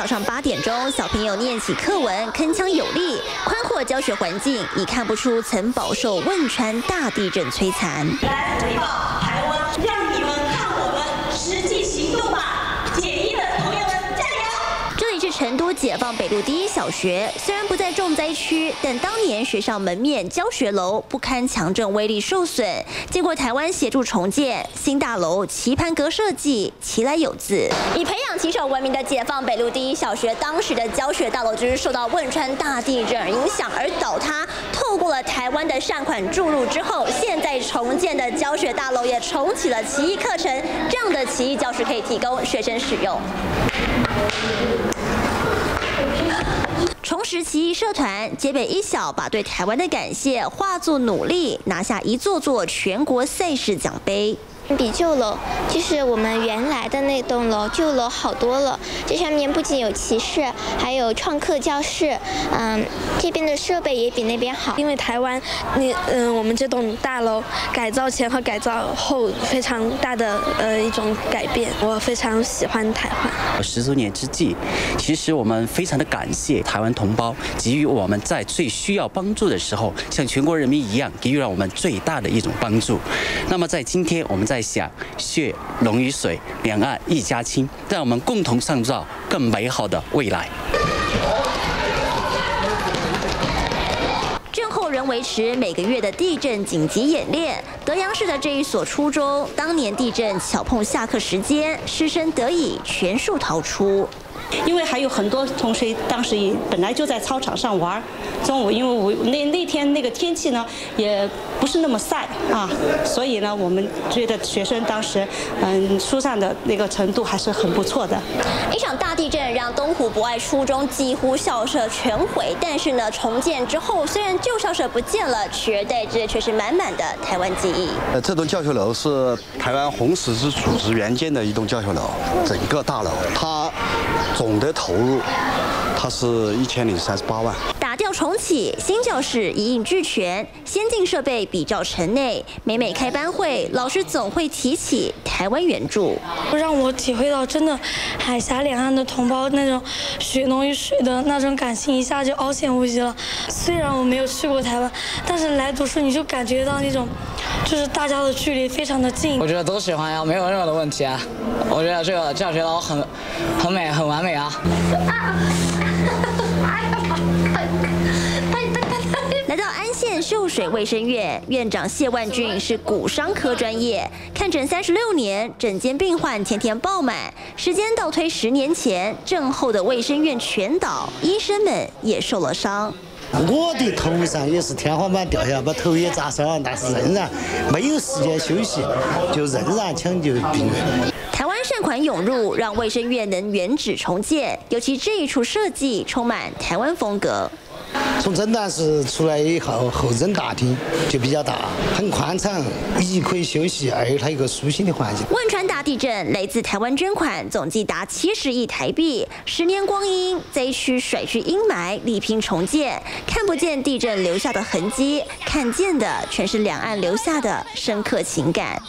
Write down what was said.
早上八点钟，小朋友念起课文，铿锵有力。宽阔教学环境已看不出曾饱受汶川大地震摧残。来回报台湾，让你们看我们实际行动吧！解一的朋友们加油！这里是成都解放北路第一小学，虽然不在重灾区，但当年学校门面教学楼不堪强震威力受损，经过台湾协助重建，新大楼棋盘格设计其来有自。以培养棋手闻名的解放北路第一小学，当时的教学大楼就是受到汶川大地震影响而倒塌。透过了台湾的善款注入之后，现在重建的教学大楼也重启了奇艺课程，这样的奇艺教室可以提供学生使用。重拾奇艺社团，街北一小把对台湾的感谢化作努力，拿下一座座全国赛事奖杯。比旧楼就是我们原来的那栋楼，旧楼好多了。这上面不仅有骑士，还有创客教室，嗯，这边的设备也比那边好。因为台湾，那嗯，我们这栋大楼改造前和改造后非常大的呃一种改变，我非常喜欢台湾。十周年之际，其实我们非常的感谢台湾同胞给予我们在最需要帮助的时候，像全国人民一样给予了我们最大的一种帮助。那么在今天，我们在想血浓于水，两岸一家亲，让我们共同创造更美好的未来。震后仍维持每个月的地震紧急演练。德阳市的这一所初中，当年地震巧碰下课时间，师生得以全数逃出。因为还有很多同学当时也本来就在操场上玩中午因为我那那天那个天气呢也不是那么晒啊，所以呢我们觉得学生当时嗯疏散的那个程度还是很不错的。一场大地震让东湖博爱初中几乎校舍全毁，但是呢重建之后，虽然旧校舍不见了，取而代之却是满满的台湾记忆。呃，这栋教学楼是台湾红十字组织援建的一栋教学楼，整个大楼它。总的投入，它是一千零三十八万。打掉重启，新教室一应俱全，先进设备比照城内。每每开班会，老师总会提起台湾援助，让我体会到真的海峡两岸的同胞那种血浓于水的那种感情，一下就凹陷无疑了。虽然我没有去过台湾，但是来读书你就感觉到那种，就是大家的距离非常的近。我觉得都喜欢呀，没有任何的问题啊。我觉得这个教学楼很很美，很完美啊。来到安县秀水卫生院，院长谢万俊是骨伤科专业，看诊三十六年，整间病患天天爆满。时间倒推十年前，震后的卫生院全倒，医生们也受了伤。我的头上也是天花板掉下来，把头也砸伤了，但是仍然没有时间休息，就仍然抢救病人。善款涌入，让卫生院能原址重建，尤其这一处设计充满台湾风格。从诊断室出来以后，候诊大厅就比较大，很宽敞，一可以休息，二它一个舒心的环境。汶川大地震来自台湾捐款总计达七十亿台币，十年光阴，灾区甩去阴霾，力拼重建。看不见地震留下的痕迹，看见的全是两岸留下的深刻情感。